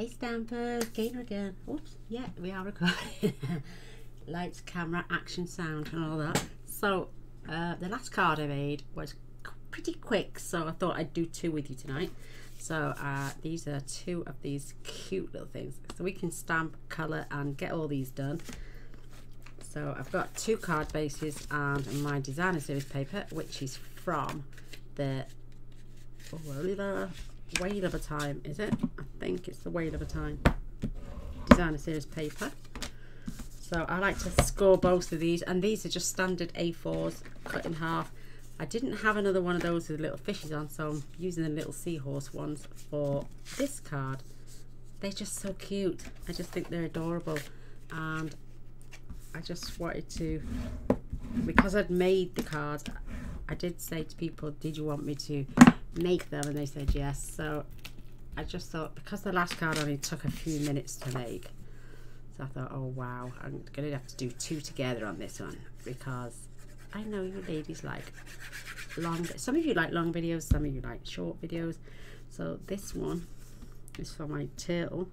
Hey Stampers, Gaynor again. Oops, yeah, we are recording. Lights, camera, action, sound, and all that. So, uh, the last card I made was pretty quick, so I thought I'd do two with you tonight. So, uh, these are two of these cute little things. So, we can stamp, colour, and get all these done. So, I've got two card bases and my designer series paper, which is from the oh, Whale of a Time, is it? I think it's the Whale of a Time designer series paper. So I like to score both of these, and these are just standard A4s cut in half. I didn't have another one of those with little fishes on, so I'm using the little seahorse ones for this card. They're just so cute. I just think they're adorable, and I just wanted to, because I'd made the cards, I did say to people, did you want me to make them? And they said yes. So I just thought, because the last card only took a few minutes to make, so I thought, oh wow, I'm to have to do two together on this one because I know you ladies like long, some of you like long videos, some of you like short videos. So this one is for my turtle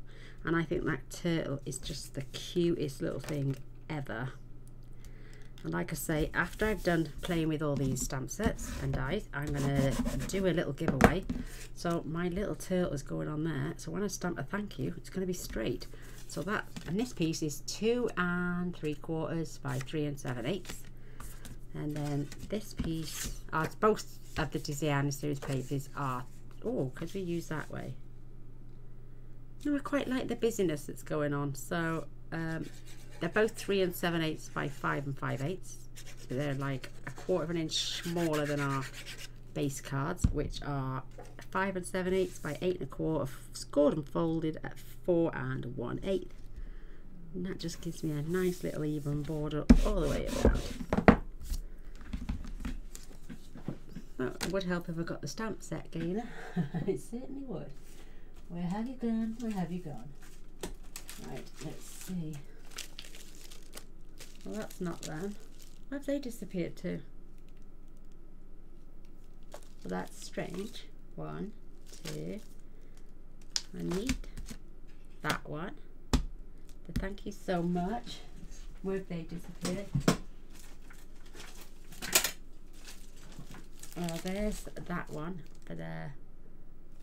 and I think that turtle is just the cutest little thing ever. And like I say, after I've done playing with all these stamp sets and dies, I'm going to do a little giveaway. So my little turtle is going on there. So when I stamp a thank you, it's going to be straight. So that, and this piece is two and three quarters by three and seven eighths. And then this piece, oh, both of the designer series papers are, oh, could we use that way? No, I quite like the busyness that's going on. So um, they're both three and seven eighths by five and five eighths. So they're like a quarter of an inch smaller than our base cards, which are five and seven eighths by eight and a quarter, scored and folded at four and one eighth. And that just gives me a nice little even border all the way around. Well, it would help if I got the stamp set, Gaynor. it certainly would. Where have you gone? Where have you gone? Right, let's see. Well, that's not them. Why have they disappeared too? Well, that's strange. One, two. I need that one. But thank you so much. Where have they disappeared? Oh, there's that one for the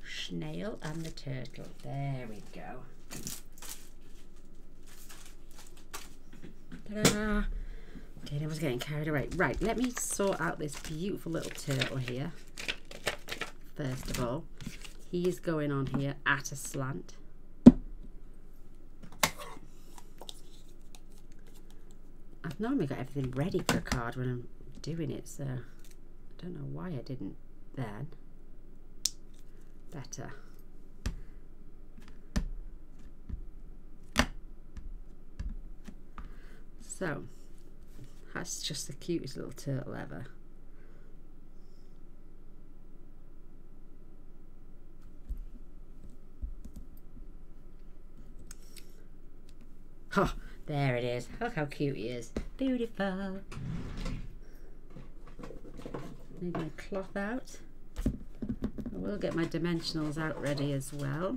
snail and the turtle. There we go. Okay, I was getting carried away. Right, let me sort out this beautiful little turtle here. First of all, he's going on here at a slant. I've normally got everything ready for a card when I'm doing it, so I don't know why I didn't then. Better. So, that's just the cutest little turtle ever. Oh, there it is. Look how cute he is. Beautiful. Need my cloth out. I will get my dimensionals out ready as well.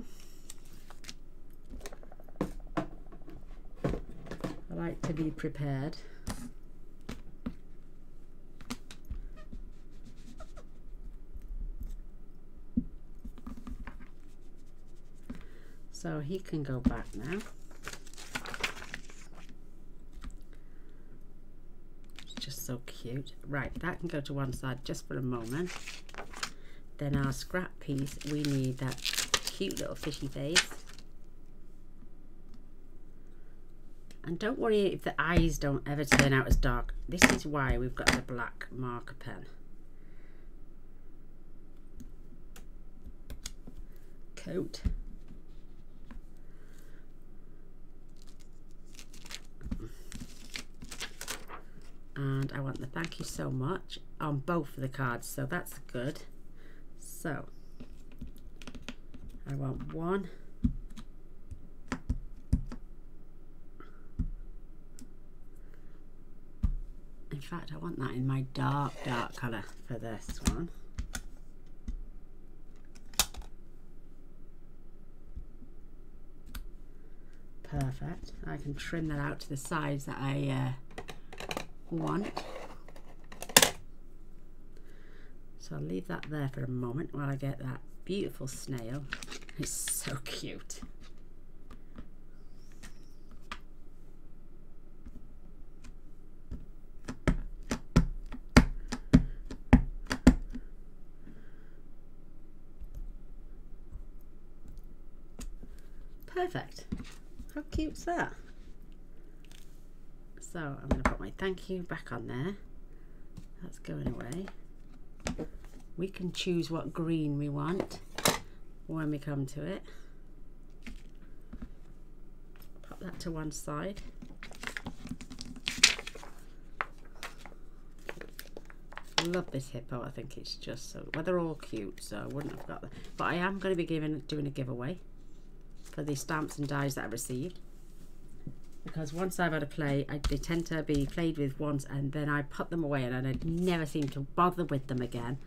To be prepared. So he can go back now. just so cute. Right, that can go to one side just for a moment. Then our scrap piece, we need that cute little fishy face. And don't worry if the eyes don't ever turn out as dark. This is why we've got the black marker pen. Coat. And I want the thank you so much on both of the cards, so that's good. So, I want one in fact I want that in my dark dark colour for this one perfect. I can trim that out to the size that I uh, want. So I'll leave that there for a moment while I get that beautiful snail. It's so cute. Perfect. How cute's that? So I'm going to put my thank you back on there. That's going away. We can choose what green we want when we come to it. Pop that to one side. Love this hippo. I think it's just so. Well, they're all cute, so I wouldn't have got them. But I am going to be giving doing a giveaway for the stamps and dies that I received. Because once I've had a play, I, they tend to be played with once and then I put them away and I never seem to bother with them again.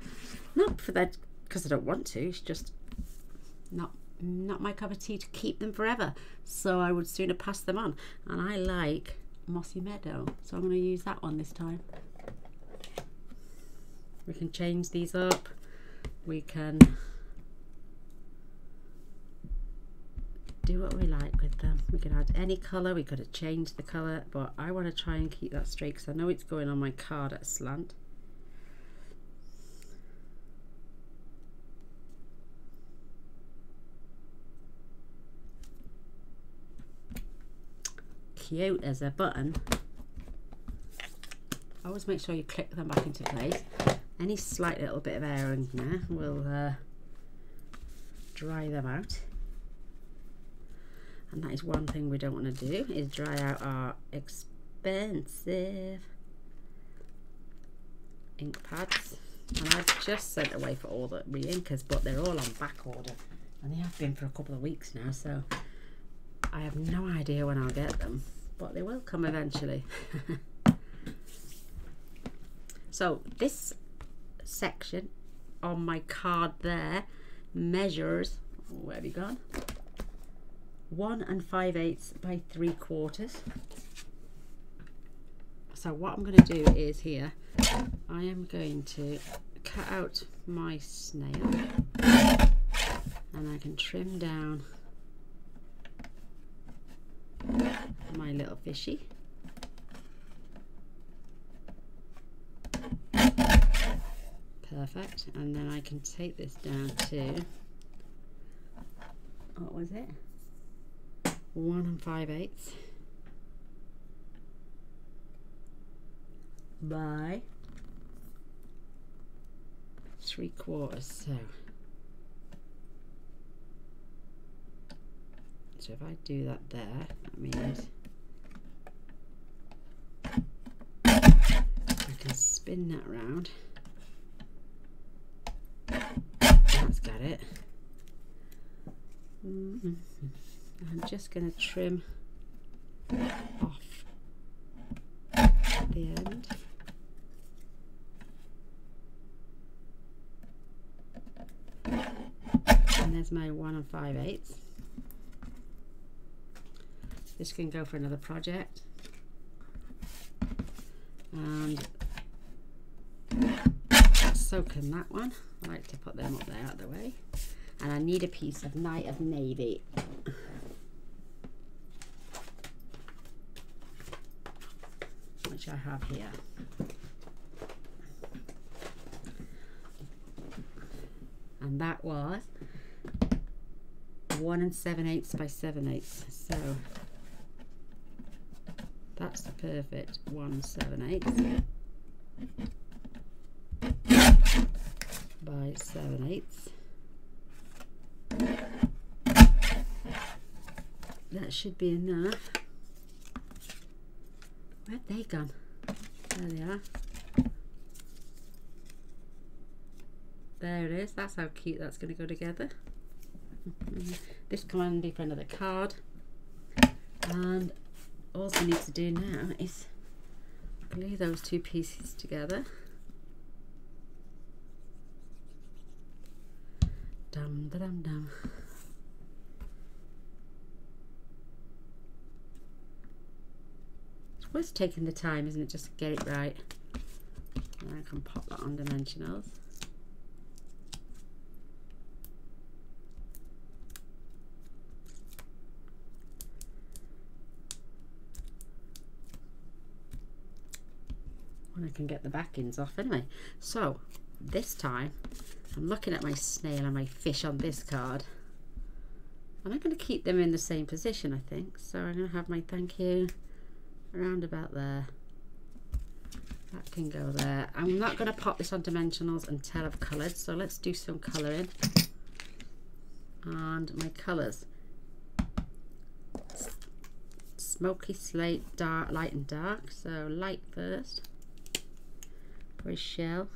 Not for that, because I don't want to. It's just not not my cup of tea to keep them forever. So I would sooner pass them on. And I like Mossy Meadow, so I'm going to use that one this time. We can change these up. We can do what we like with them. We can add any colour, we could have changed the colour, but I want to try and keep that straight because I know it's going on my card at a slant. Cute as a button. Always make sure you click them back into place. Any slight little bit of air in there will uh, dry them out and that is one thing we don't want to do is dry out our expensive ink pads. And I've just sent away for all the re-inkers but they're all on back order. And they have been for a couple of weeks now so I have no idea when I'll get them but they will come eventually. So this section on my card there measures where have you gone one and five eighths by three quarters. So what I'm going to do is here, I am going to cut out my snail and I can trim down my little fishy. Perfect. And then I can take this down to, what was it? One and five eighths by three quarters. So so if I do that there that means I can spin that round. That's got it. Mm -hmm. I'm just going to trim off the end. And there's my one and five eighths. This can go for another project. And so can that one. I like to put them up there out of the way. And I need a piece of Night of Navy. I have here. And that was one and seven eighths by seven eighths. So that's the perfect one seven eighths by seven eighths. That should be enough. Where'd they gone? There they are. There it is. That's how cute that's going to go together. this can be for another card. And all we need to do now is glue those two pieces together. Dum da dum dum. Worth taking the time, isn't it, just to get it right. And I can pop that on dimensionals. When I can get the backings off anyway. So this time I'm looking at my snail and my fish on this card. And I'm going to keep them in the same position, I think. So I'm going to have my thank you around about there. That can go there. I'm not going to pop this on dimensionals until I've coloured. So let's do some colouring. And my colours. Smoky slate, dark, light and dark. So light first. For a shell.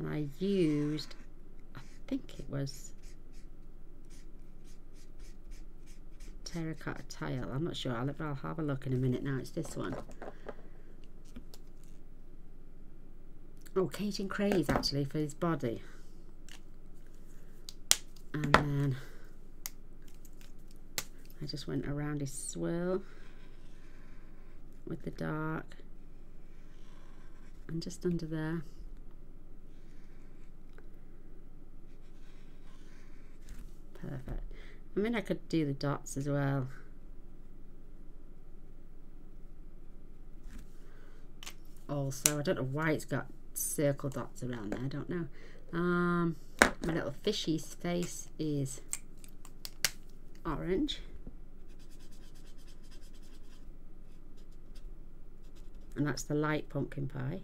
and I used I think it was terracotta tile. I'm not sure. I'll, I'll have a look in a minute now. It's this one. Oh Cajun Craze actually for his body. And then I just went around his swirl with the dark. And just under there. Perfect. I mean I could do the dots as well. Also, I don't know why it's got circle dots around there, I don't know. Um, my little fishy's face is orange. And that's the light pumpkin pie.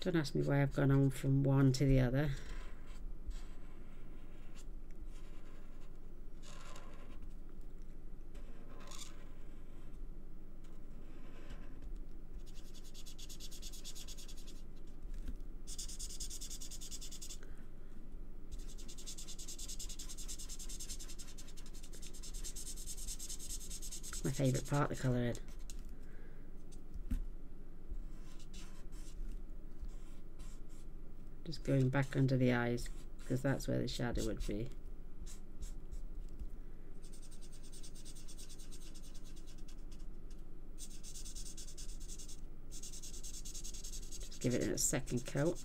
Don't ask me why I've gone on from one to the other. my favourite part the colour in. just going back under the eyes because that's where the shadow would be. Just give it a second coat.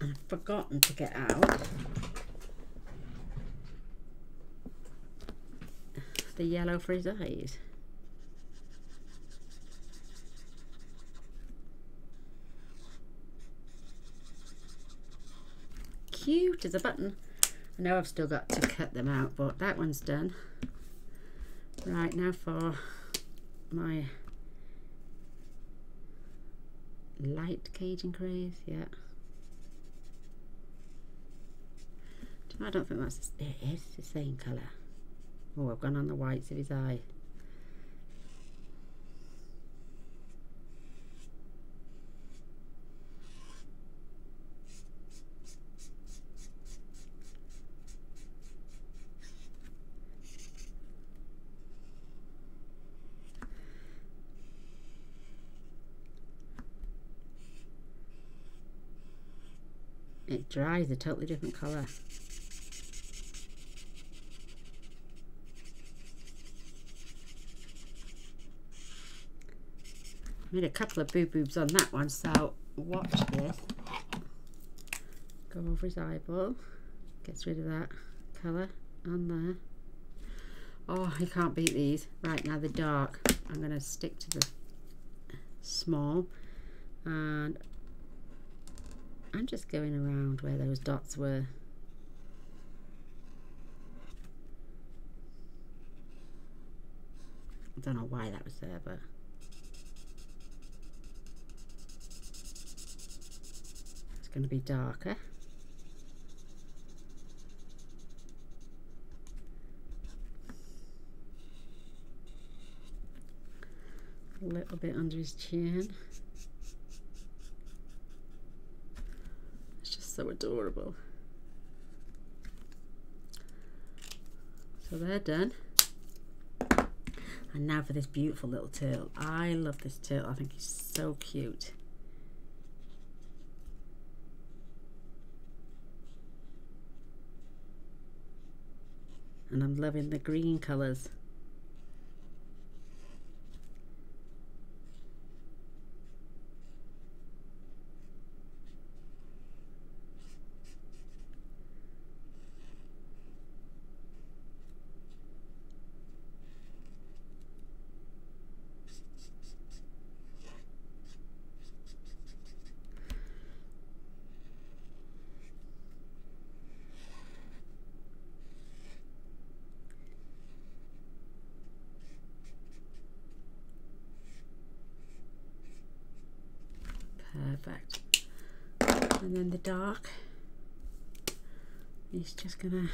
I've forgotten to get out the yellow for his eyes cute as a button. I know I've still got to cut them out, but that one's done. Right, now for my light Cajun craze, yeah. I don't think that's, it is the same colour. Oh, I've gone on the whites of his eye. it dries a totally different colour. Made a couple of boo-boobs on that one, so watch this. Go over his eyeball, gets rid of that colour on there. Oh, you can't beat these. Right, now the dark. I'm going to stick to the small and I'm just going around where those dots were. I don't know why that was there, but it's going to be darker. A little bit under his chin. It's just so adorable. So they're done. And now for this beautiful little turtle. I love this turtle. I think he's so cute. And I'm loving the green colours. Perfect. And then the dark is just gonna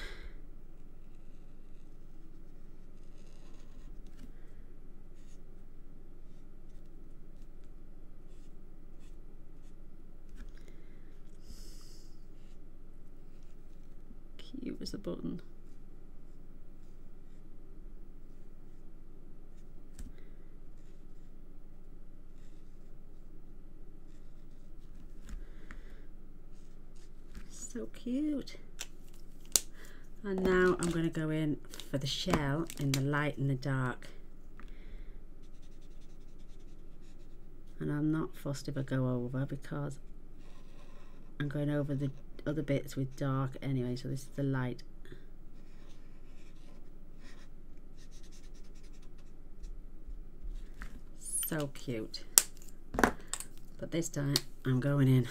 cute as a button. so cute. And now I'm going to go in for the shell in the light and the dark. And I'm not fussed if I go over because I'm going over the other bits with dark anyway so this is the light. So cute. But this time I'm going in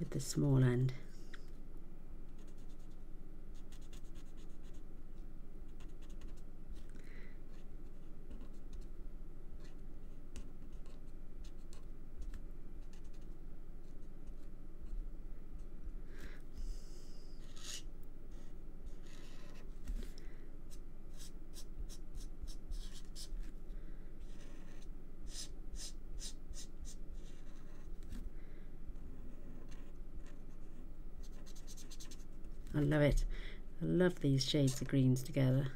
with the small end. I love it. I love these shades of greens together.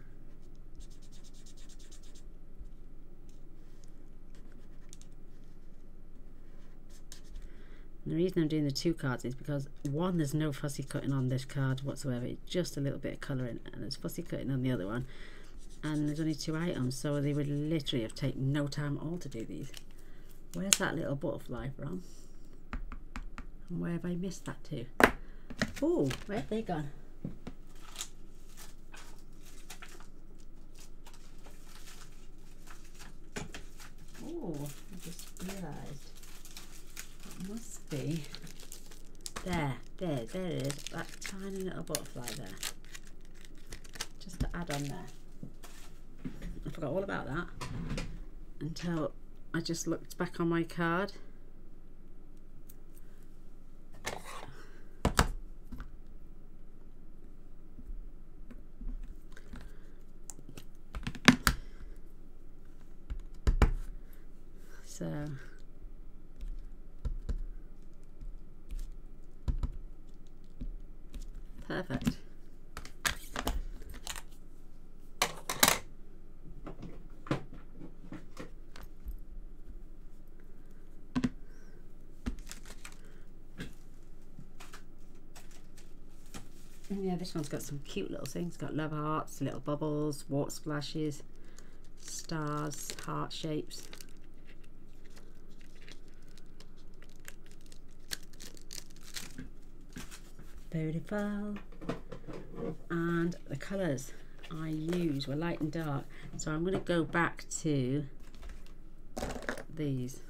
And the reason I'm doing the two cards is because one, there's no fussy cutting on this card whatsoever. It's just a little bit of colouring and there's fussy cutting on the other one. And there's only two items, so they would literally have taken no time at all to do these. Where's that little butterfly from? And where have I missed that to? Oh, where have they gone? Oh, I just realised it must be there, there, there it is. That tiny little butterfly there. Just to add on there. I forgot all about that until I just looked back on my card So uh, perfect. And yeah, this one's got some cute little things. It's got love hearts, little bubbles, wart splashes, stars, heart shapes. Beautiful. And the colors I use were light and dark. So I'm going to go back to these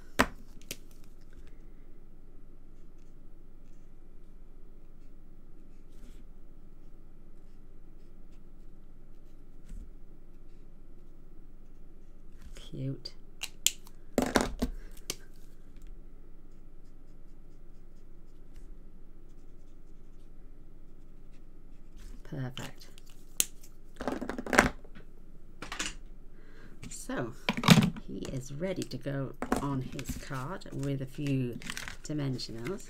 Perfect. So he is ready to go on his card with a few dimensionals.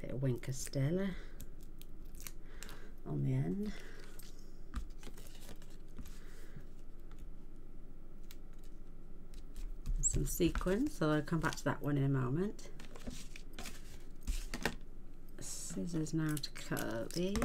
Bit of Stella. Some sequins, so I'll come back to that one in a moment. Scissors now to cut these.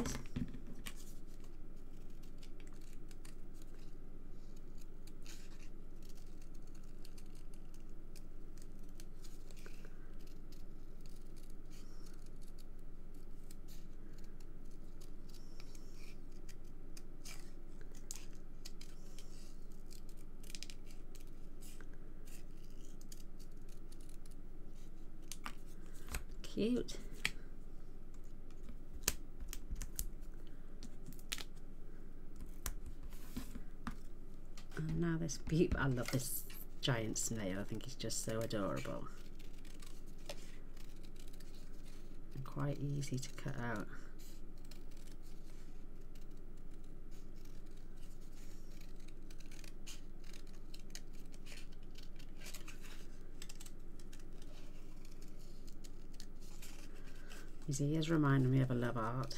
cute. And now this I love this giant snail, I think he's just so adorable. And quite easy to cut out. His ears remind me of a love art.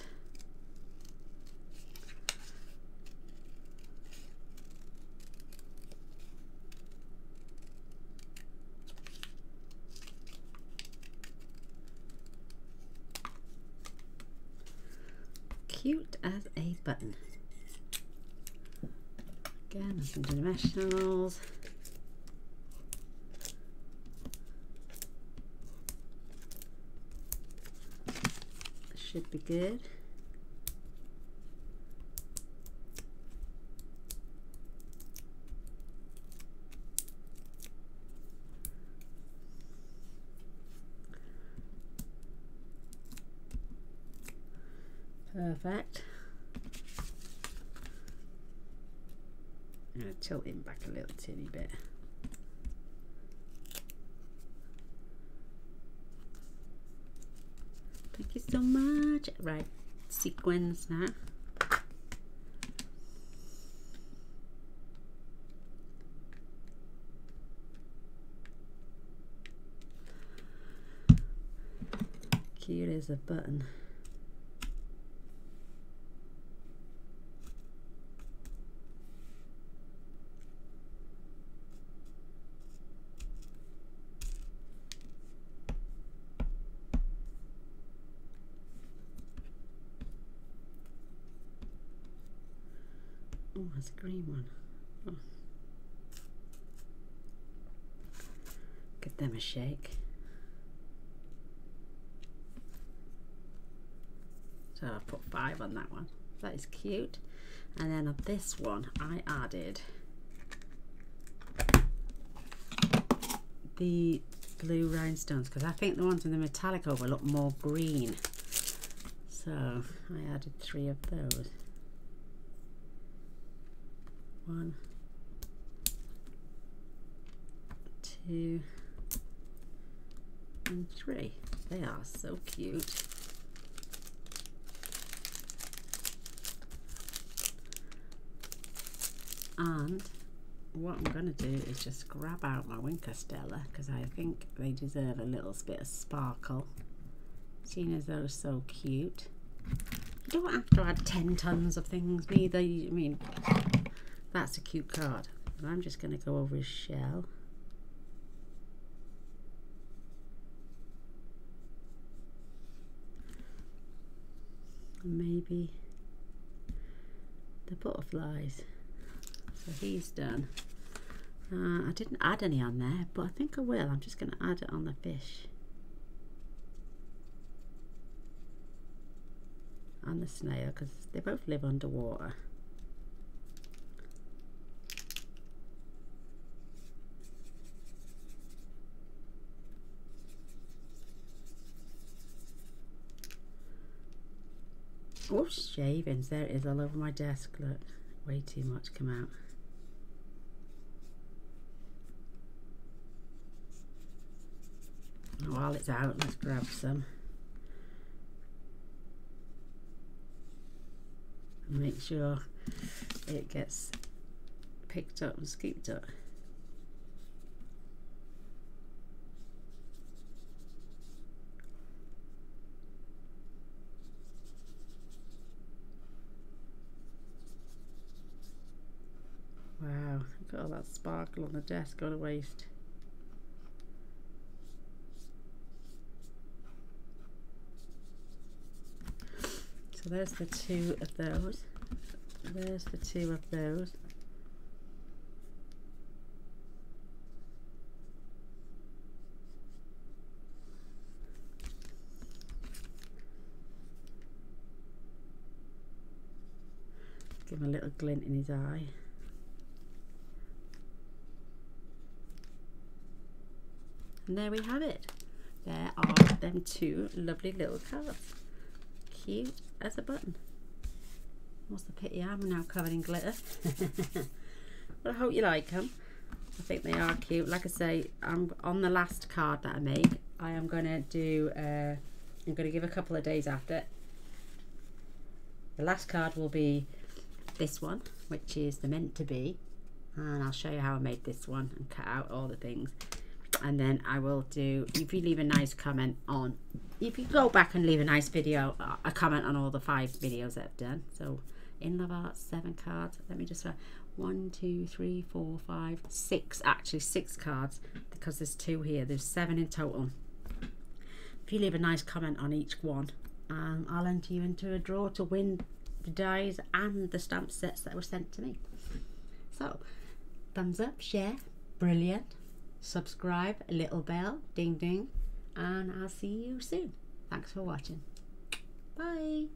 Cute as a button. Again, some dimensionals. should be good. Perfect. I'm going to tilt him back a little teeny bit. Thank you so much. Right, sequins now. Here is a button. Oh, that's a green one. Oh. Give them a shake. So I put five on that one. That is cute. And then on this one, I added the blue rhinestones because I think the ones in the metallic over look more green. So I added three of those one, two, and three. They are so cute. And what I'm going to do is just grab out my Wink of Stella because I think they deserve a little bit of sparkle. Seeing as they're so cute. You don't have to add 10 tons of things neither. I mean, that's a cute card. And I'm just going to go over his shell. maybe the butterflies. So he's done. Uh, I didn't add any on there, but I think I will. I'm just going to add it on the fish. And the snail, because they both live underwater. Shavings. There it is all over my desk. Look, way too much come out. While it's out, let's grab some. Make sure it gets picked up and scooped up. all sparkle on the desk go to waste. So there's the two of those. There's the two of those. Give him a little glint in his eye. And there we have it. There are them two lovely little cards. Cute as a button. What's the pity I'm now covered in glitter. but I hope you like them. I think they are cute. Like I say, I'm on the last card that I make. I am going to do, uh, I'm going to give a couple of days after. The last card will be this one, which is the meant to be. And I'll show you how I made this one and cut out all the things. And then I will do, if you leave a nice comment on, if you go back and leave a nice video, a comment on all the five videos that I've done. So in Love Art, seven cards. Let me just, uh, one, two, three, four, five, six, actually six cards because there's two here. There's seven in total. If you leave a nice comment on each one, um, I'll enter you into a draw to win the dies and the stamp sets that were sent to me. So, thumbs up, share, brilliant. Subscribe, little bell, ding ding, and I'll see you soon. Thanks for watching. Bye.